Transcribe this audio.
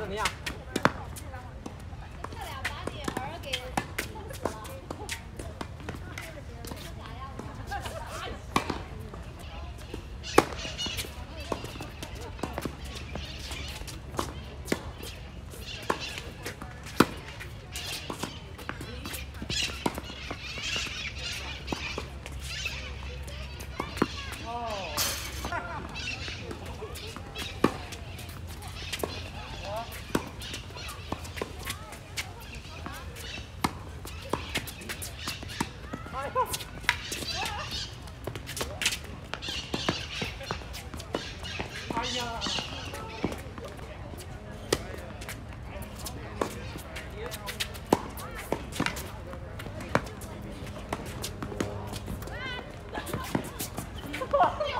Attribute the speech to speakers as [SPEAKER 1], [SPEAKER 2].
[SPEAKER 1] 怎么样？
[SPEAKER 2] Come on.